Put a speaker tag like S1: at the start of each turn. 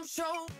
S1: I'm show.